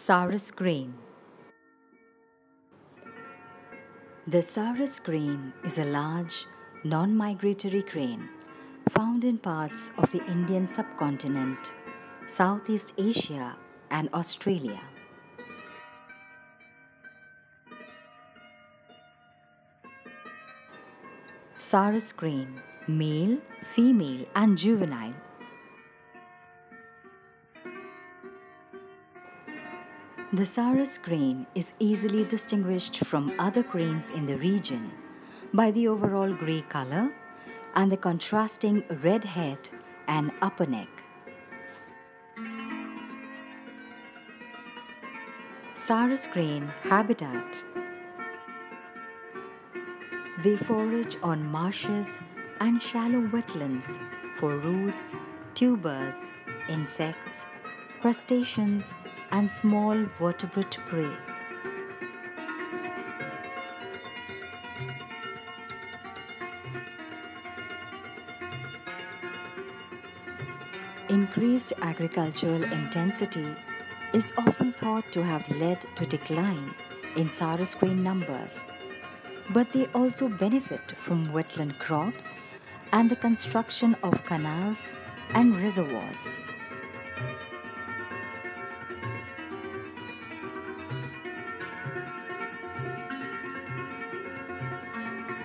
Sarus crane. The Sarus crane is a large, non migratory crane found in parts of the Indian subcontinent, Southeast Asia, and Australia. Sarus crane, male, female, and juvenile The Sarus crane is easily distinguished from other cranes in the region by the overall grey color and the contrasting red head and upper neck. Sarus crane habitat They forage on marshes and shallow wetlands for roots, tubers, insects, crustaceans, and small vertebrate prey. Increased agricultural intensity is often thought to have led to decline in Sarus crane numbers, but they also benefit from wetland crops and the construction of canals and reservoirs.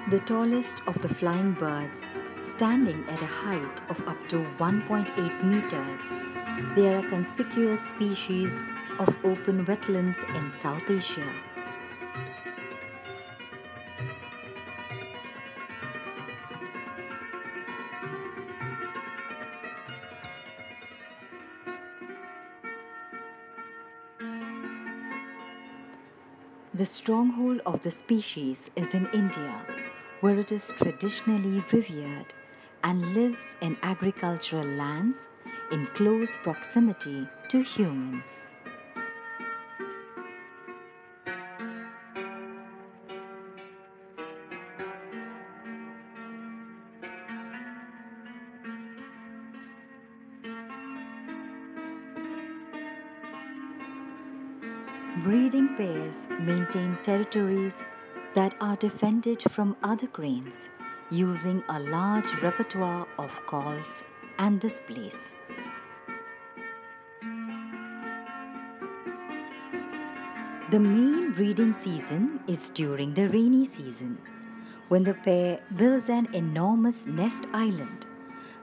The tallest of the flying birds, standing at a height of up to 1.8 meters, they are a conspicuous species of open wetlands in South Asia. The stronghold of the species is in India, where it is traditionally revered and lives in agricultural lands in close proximity to humans. Breeding pairs maintain territories that are defended from other cranes using a large repertoire of calls and displays. The main breeding season is during the rainy season, when the pair builds an enormous nest island,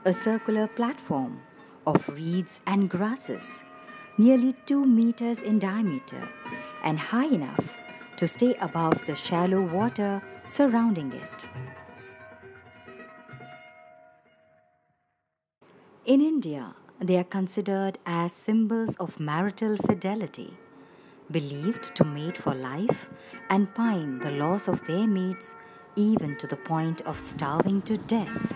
a circular platform of reeds and grasses, nearly 2 meters in diameter and high enough to stay above the shallow water surrounding it. In India, they are considered as symbols of marital fidelity, believed to mate for life and pine the loss of their mates even to the point of starving to death.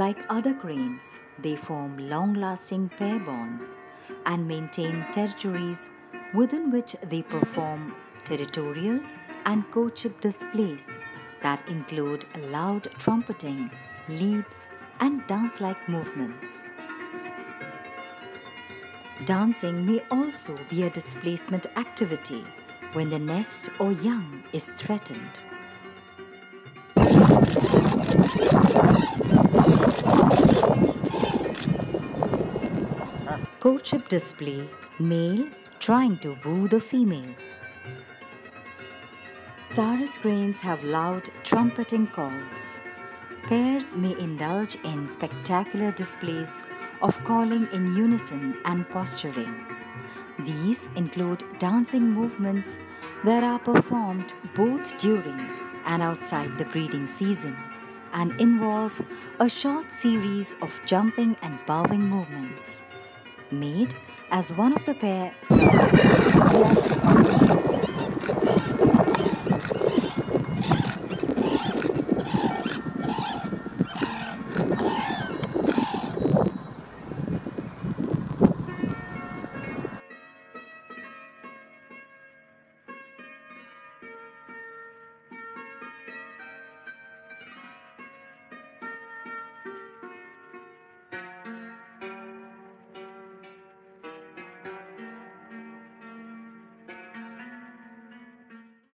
Like other cranes, they form long lasting pair bonds and maintain territories within which they perform territorial and courtship displays that include loud trumpeting, leaps, and dance like movements. Dancing may also be a displacement activity when the nest or young is threatened. Courtship display male trying to woo the female. Sarus cranes have loud trumpeting calls. Pairs may indulge in spectacular displays of calling in unison and posturing. These include dancing movements that are performed both during and outside the breeding season and involve a short series of jumping and bowing movements Mead as one of the pair.